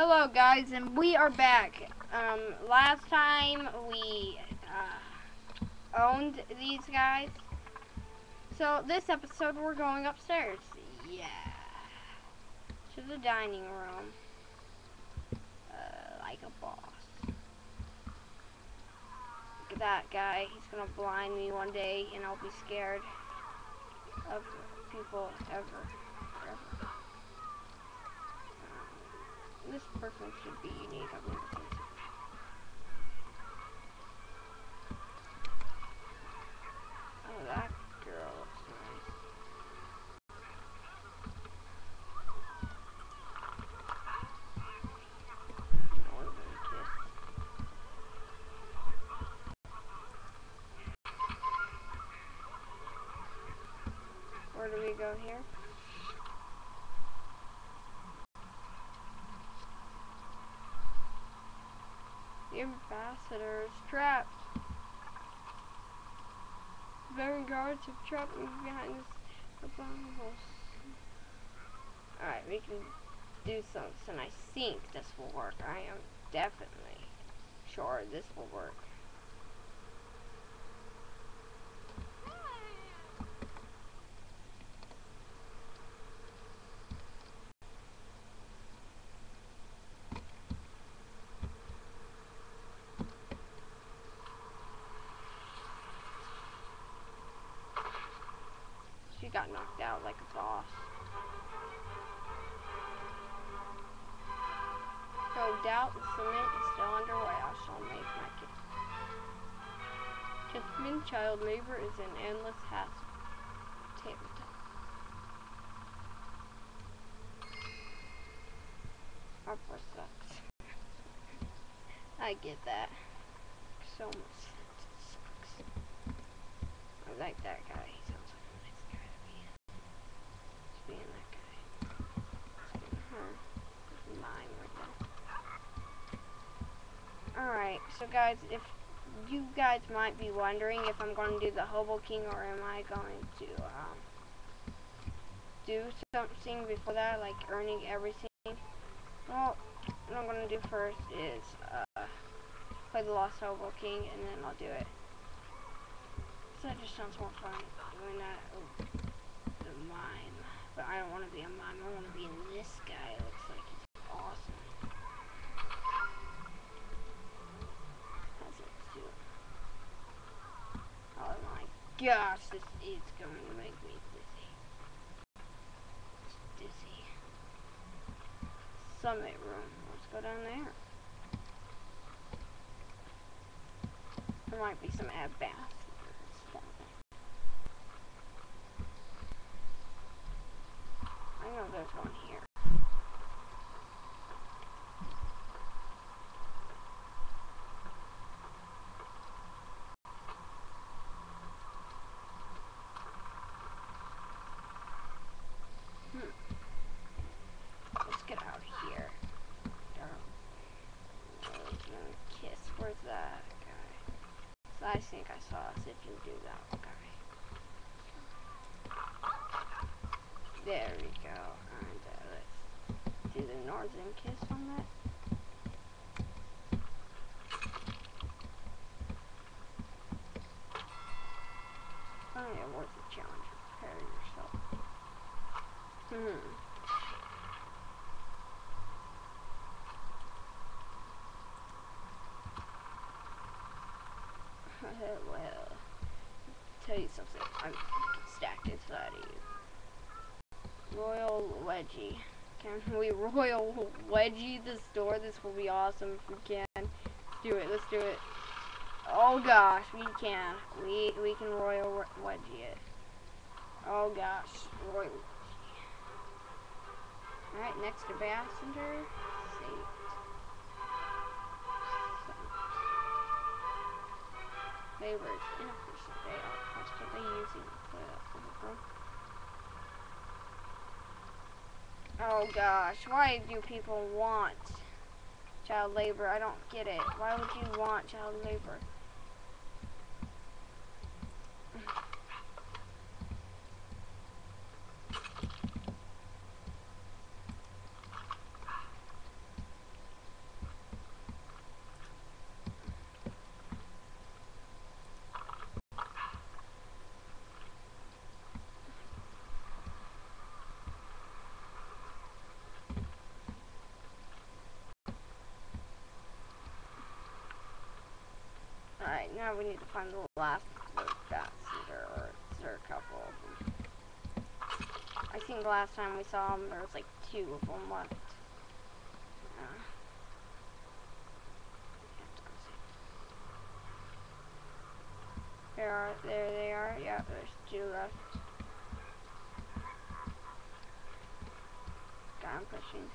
Hello guys, and we are back. Um, last time we uh, owned these guys. So this episode we're going upstairs. Yeah. To the dining room. Uh, like a boss. Look at that guy. He's gonna blind me one day and I'll be scared of people ever. ever. Um, this person should be unique. I've never seen this. Oh, that. Where do we go here? Ambassador is trapped. Veteran guards have trapped me behind this abominables. Alright, we can do something. I think this will work. I am definitely sure this will work. Got knocked out like a boss. No doubt the cement is still underway. I shall make my case. Gentlemen, child labor is an endless hassle. Opera sucks. I get that. So much. Sucks. I like that guy. He sounds like a nice guy to be. Just being that guy. Just being her. Just mine right there. Alright, so guys, if you guys might be wondering if I'm going to do the Hobo King or am I going to um, do something before that, like earning everything. Well, what I'm going to do first is uh, play the Lost Hobo King and then I'll do it. So that just sounds more fun doing that. Oh, the mime. But I don't want to be a mime. I want to be this guy. It looks like he's awesome. How's it do? Oh my gosh, this is going to make me dizzy. Dizzy. Summit room. Let's go down there. There might be some down there. I know there's one here. Hmm. Let's get out of here. Darn. Northern Kiss. Where's that guy? So I think I saw us if you do that guy. There we go. And uh, let's do the Northern Kiss on that. Oh yeah, worth the challenge. Prepare yourself. Hmm. well, tell you something. I'm stacked inside of you. Royal Wedgie. Can we Royal Wedgie this door? This will be awesome if we can. Let's do it. Let's do it. Oh gosh, we can. We we can Royal Wedgie it. Oh gosh, Royal. All right, next ambassador. Save. Labor is inefficient. They are constantly using the Oh gosh, why do people want child labor? I don't get it. Why would you want child labor? we need to find the last ambassador, or is there a couple of them? I think the last time we saw them, there was like two of them left. There are, there they are. Yeah, there's two left. God, I'm pushing.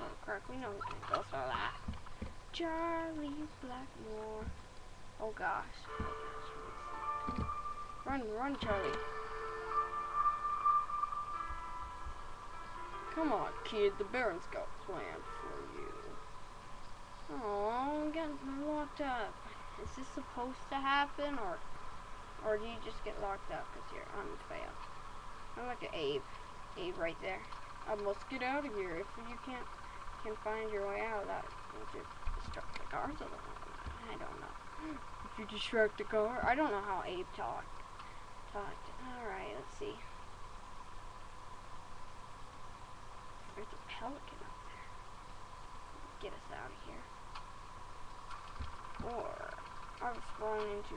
Oh, know who can go for that. Charlie Blackmore. Oh gosh. Run, run, Charlie. Come on, kid. The Baron's got plans for you. Oh, I'm getting locked up. Is this supposed to happen, or or do you just get locked up because you're unfair? I'm like an Abe. Abe right there. I must get out of here. If you can't can find your way out, that would just distract the cars. I don't know. If you distract the car, I don't know how Abe talked. Talked. All right, let's see. There's a pelican up there. Get us out of here. Or I was thrown into.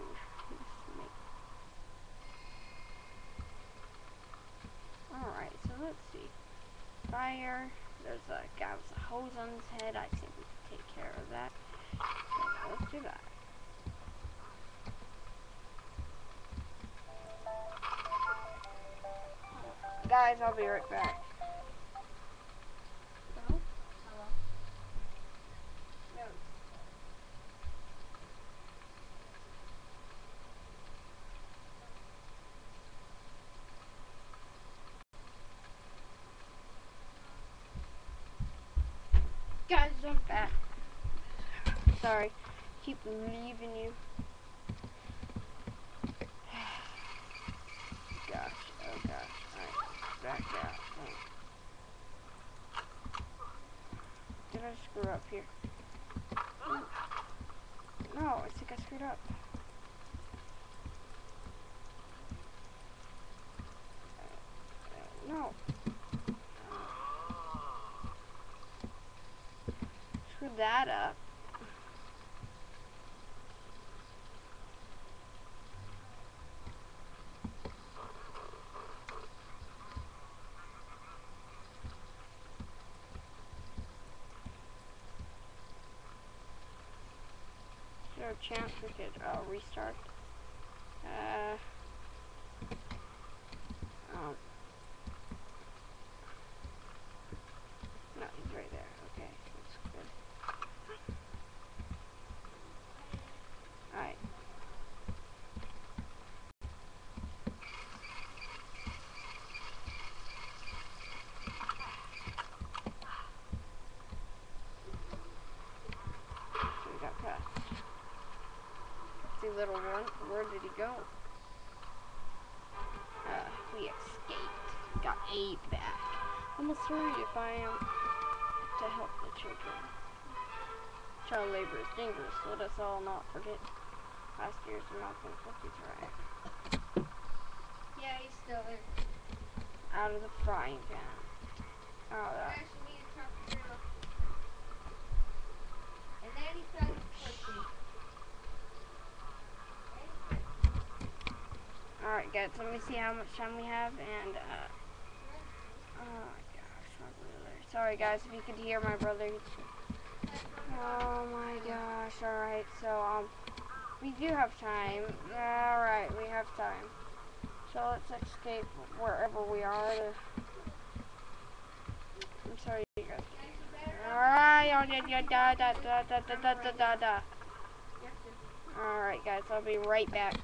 Alright, so let's see. Fire. There's a guy with a hose on his head. I think we can take care of that. Let's do that. Guys, I'll be right back. Guys, I'm back. Sorry, keep leaving you. Gosh, oh gosh, alright, back out. Did I screw up here? No, I think I screwed up. No. Screwed that up. Is there a chance we could uh, restart? Uh, um, no, he's right there. Okay, that's good. Alright. So we got past. See little one, where did he go? Uh, we escaped. Got Abe back. I'm afraid if I am to help the children. Child labor is dangerous. Let us all not forget last year's Malcolm Cookies right. Yeah, he's still there. Out of the frying pan. Oh, that. And then he let me see how much time we have. And, uh, oh my gosh, my brother. Sorry, guys, if you could hear my brother. Oh my gosh, alright, so, um, we do have time. Alright, we have time. So let's escape wherever we are. I'm sorry, you guys. Alright, alright guys, I'll be right back.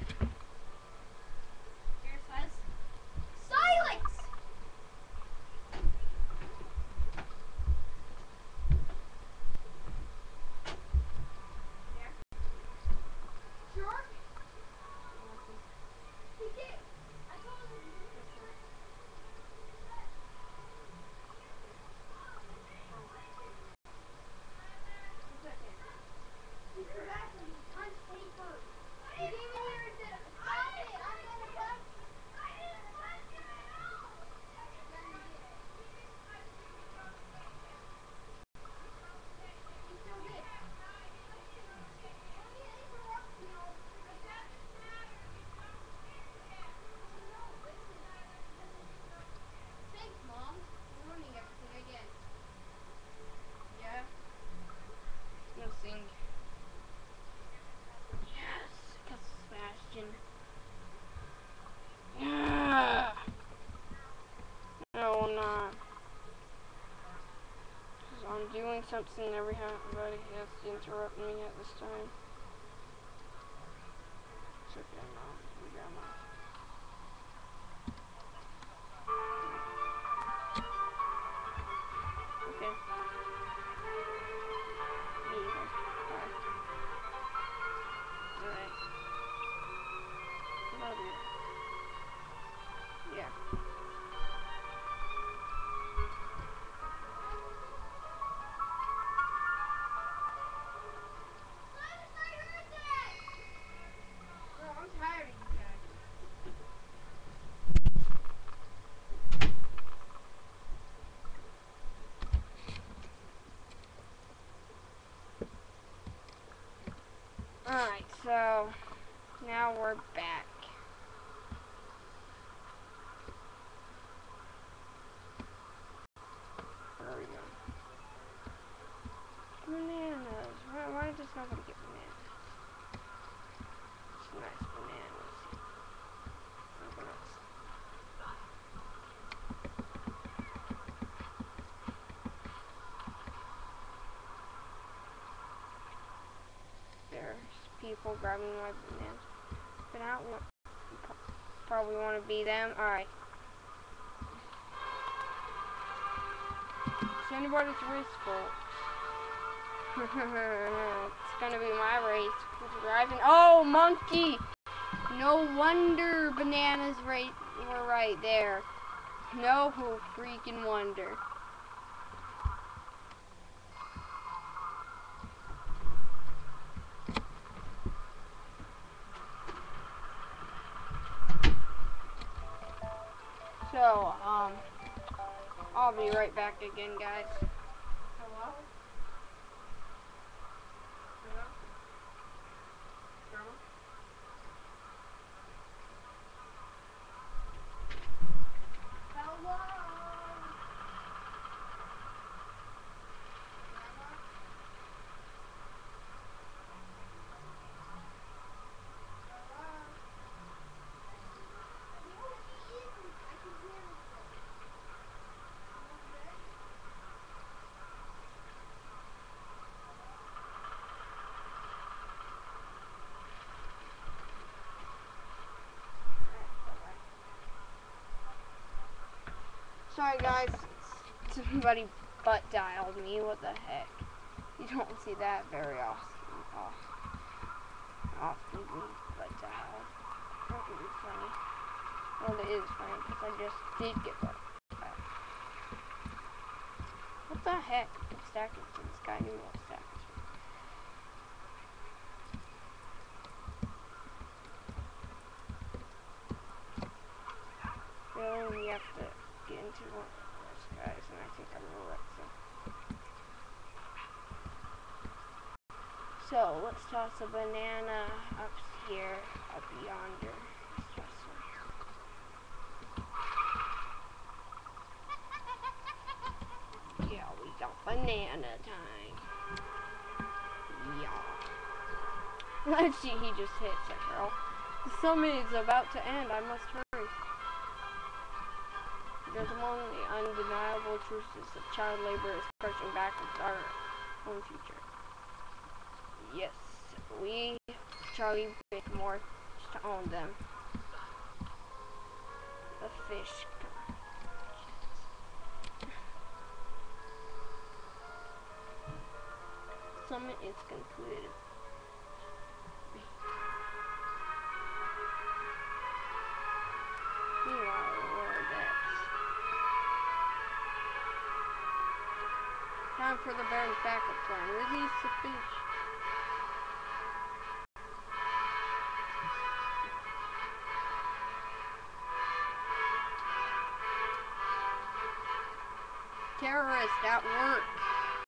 Something. Every everybody has to interrupt me at this time. Now we're back. Where are we going? Bananas. Why, why does nobody get bananas? It's nice bananas. Bananas. There's people grabbing my bananas. Want, pro- probably want to be them. Alright. It's anybody's race, folks. it's gonna be my race. Driving? Oh, monkey! No wonder bananas right were right there. No who freaking wonder. So, um, I'll be right back again, guys. Hello? Hello? Grandma? Hello? Grandma? Hello? What is it? I can hear it. Okay. Sorry, guys. Somebody butt dialed me. What the heck? You don't see that very often. Often being butt dialed. Would be funny. Well, it is funny because I just did get butt dialed. What the heck? Stacking to this guy knew what stacking. Really, you have to get into one of those guys, and I think I'm gonna wreck them. So let's toss a banana up here, up yonder. Yeah, we got banana time. Yeah. Let's see, he just hits it, girl. The summit is about to end. I must hurry. Because among the undeniable truths that child labor is crushing backwards our own future. Yes, we, Charlie Blackmore, just own them. The fish. Summit is concluded. Time for the Baron's backup plan. Release the fish.